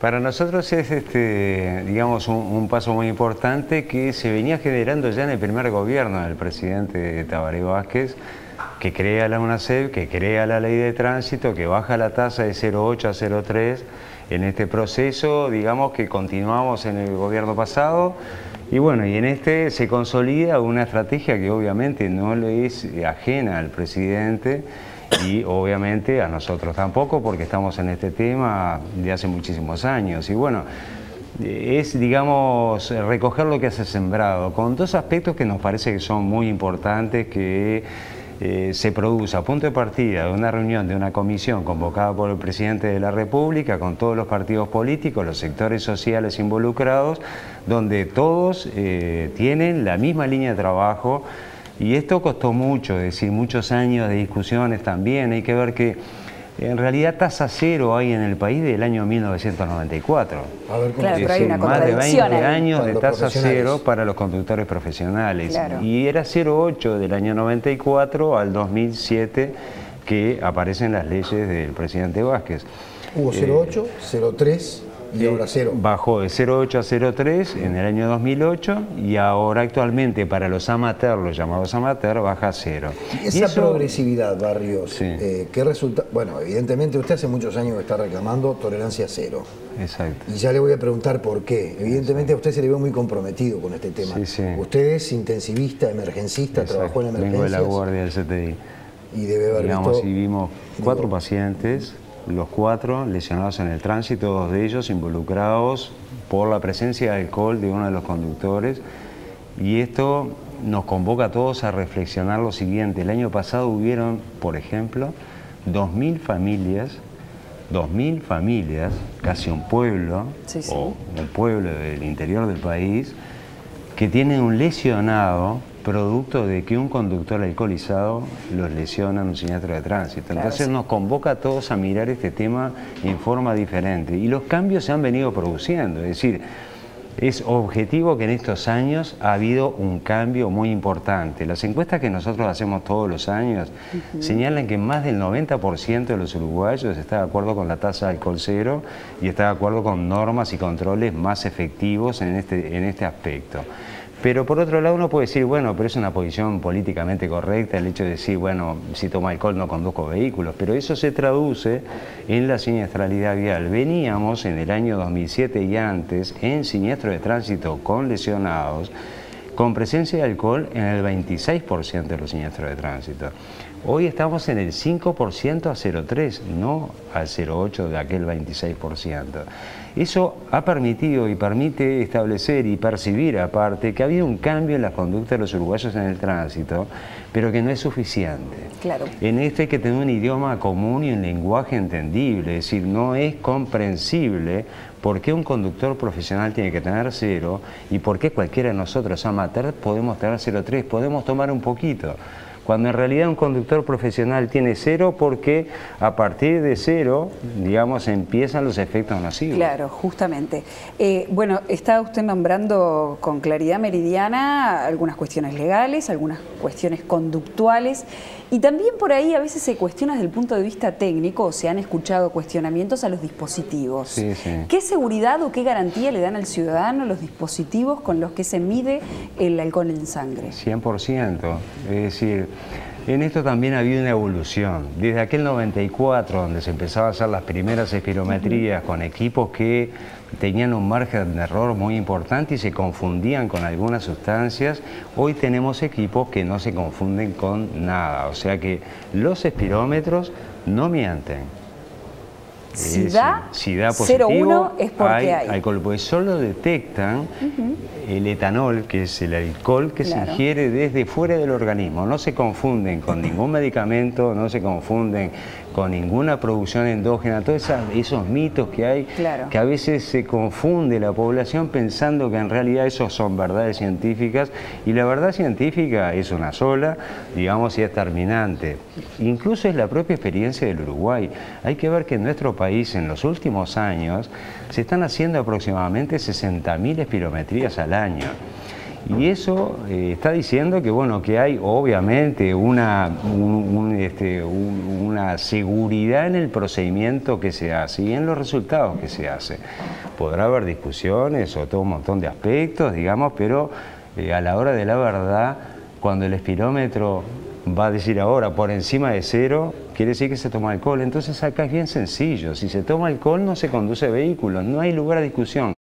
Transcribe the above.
Para nosotros es, este, digamos, un, paso muy importante que se venía generando ya en el primer gobierno del presidente Tabaré Vázquez, que crea la UNACEP, que crea la ley de tránsito, que baja la tasa de 0,8 a 0,3 en este proceso, digamos, que continuamos en el gobierno pasado. Y bueno, y en este se consolida una estrategia que obviamente no le es ajena al presidente, y obviamente a nosotros tampoco porque estamos en este tema de hace muchísimos años. Y bueno, es, digamos, recoger lo que se sembrado, con dos aspectos que nos parece que son muy importantes, que eh, se produce a punto de partida de una reunión de una comisión convocada por el presidente de la República, con todos los partidos políticos, los sectores sociales involucrados, donde todos eh, tienen la misma línea de trabajo, y esto costó mucho, es decir, muchos años de discusiones también. Hay que ver que en realidad tasa cero hay en el país del año 1994. A ver, claro, es decir, más de 20 años de tasa cero para los conductores profesionales. Y era 0,8 del año 94 al 2007 que aparecen las leyes del presidente Vázquez. Hubo 0,8, 0,3 y ahora cero. Bajó de 0,8 a 0,3 en el año 2008 y ahora actualmente para los amateurs, los llamados amateurs, baja a cero. ¿Y esa progresividad, Barrios, eh, qué resulta? Bueno, evidentemente usted hace muchos años que está reclamando tolerancia cero. Exacto. Y ya le voy a preguntar por qué. Evidentemente a usted se le ve muy comprometido con este tema. Sí, sí. Usted es intensivista, emergencista, trabajó en emergencias. Vengo de la guardia del CTI. Y debe haber Digamos, y vimos cuatro pacientes los cuatro lesionados en el tránsito, dos de ellos involucrados por la presencia de alcohol de uno de los conductores. Y esto nos convoca a todos a reflexionar lo siguiente. El año pasado hubieron, por ejemplo, 2.000 familias, 2.000 familias, casi un pueblo, o un pueblo del interior del país, que tienen un lesionado producto de que un conductor alcoholizado los lesiona en un siniestro de tránsito. Entonces nos convoca a todos a mirar este tema en forma diferente. Y los cambios se han venido produciendo, es decir, es objetivo que en estos años ha habido un cambio muy importante. Las encuestas que nosotros hacemos todos los años señalan que más del 90% de los uruguayos está de acuerdo con la tasa de alcohol cero y está de acuerdo con normas y controles más efectivos en este, en este aspecto. Pero por otro lado uno puede decir, bueno, pero es una posición políticamente correcta el hecho de decir, bueno, si tomo alcohol no conduzco vehículos, pero eso se traduce en la siniestralidad vial. Veníamos en el año 2007 y antes en siniestro de tránsito con lesionados, con presencia de alcohol en el 26% de los siniestros de tránsito. Hoy estamos en el 5% a 0,3, no al 0,8 de aquel 26%. Eso ha permitido y permite establecer y percibir aparte que ha habido un cambio en las conductas de los uruguayos en el tránsito, pero que no es suficiente. Claro. En esto hay que tener un idioma común y un lenguaje entendible, es decir, no es comprensible por qué un conductor profesional tiene que tener cero y por qué cualquiera de nosotros amateur podemos tener 0,3, podemos tomar un poquito cuando en realidad un conductor profesional tiene cero porque a partir de cero, digamos, empiezan los efectos nocivos. Claro, justamente. Eh, bueno, está usted nombrando con claridad meridiana algunas cuestiones legales, algunas cuestiones conductuales y también por ahí a veces se cuestiona desde el punto de vista técnico o se han escuchado cuestionamientos a los dispositivos. Sí, sí. ¿Qué seguridad o qué garantía le dan al ciudadano los dispositivos con los que se mide el alcohol en sangre? 100%. Es decir, en esto también ha habido una evolución. Desde aquel 94, donde se empezaba a hacer las primeras espirometrías con equipos que tenían un margen de error muy importante y se confundían con algunas sustancias, hoy tenemos equipos que no se confunden con nada. O sea que los espirómetros no mienten. Si da, si da positivo, es porque hay, alcohol, porque solo detectan el etanol, que es el alcohol que se ingiere desde fuera del organismo. No se confunden con ningún medicamento, no se confunden con ninguna producción endógena, todos esos mitos que hay, que a veces se confunde la población pensando que en realidad esos son verdades científicas y la verdad científica es una sola, digamos, y es terminante. Incluso es la propia experiencia del Uruguay. Hay que ver que en nuestro país en los últimos años se están haciendo aproximadamente 60.000 espirometrías al año. Y eso eh, está diciendo que, bueno, que hay obviamente una, este, una seguridad en el procedimiento que se hace y en los resultados que se hace. Podrá haber discusiones o todo un montón de aspectos, digamos, pero eh, a la hora de la verdad, cuando el espirómetro va a decir ahora por encima de cero, quiere decir que se toma alcohol. Entonces acá es bien sencillo, si se toma alcohol no se conduce vehículos, no hay lugar a discusión.